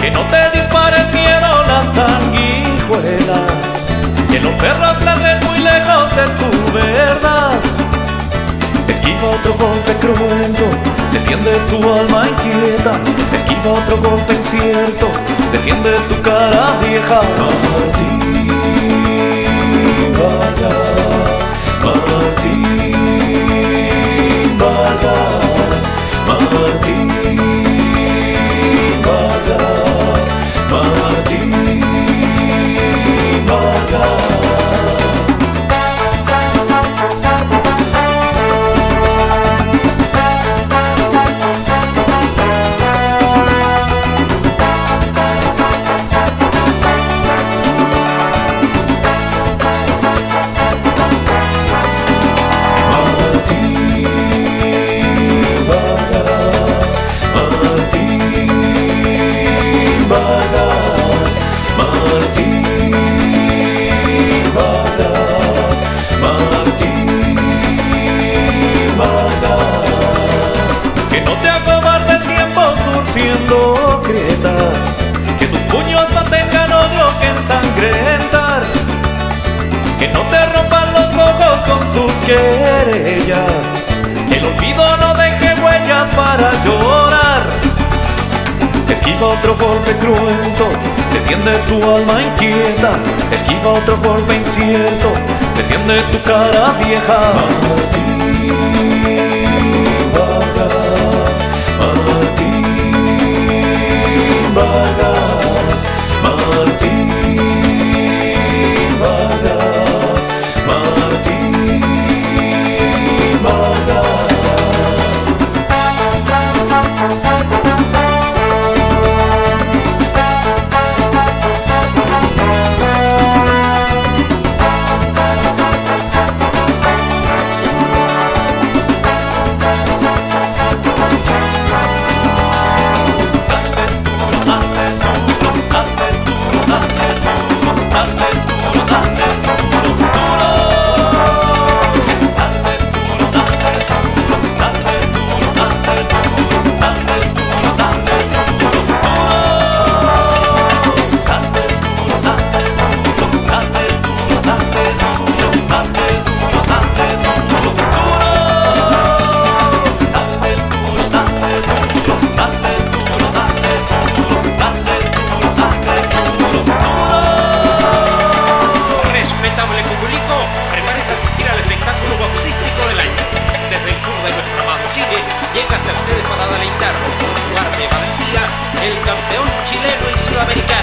que no te dispare el miedo las sanguijuelas, que los perros ladren muy lejos de tu verdad. Esquiva otro golpe cruento, defiende tu alma inquieta, esquiva otro golpe incierto, defiende tu cara vieja. Que tus puños no tengan odio que ensangrentar, que no te rompan los ojos con sus querellas, que el olvido no deje huellas para llorar. Esquiva otro golpe cruento, defiende tu alma inquieta, esquiva otro golpe incierto, defiende tu cara vieja. Asistir al espectáculo boxístico del año. Desde el sur de nuestro amado Chile, llega hasta ustedes para deleitarnos con su arte valentía el campeón chileno y sudamericano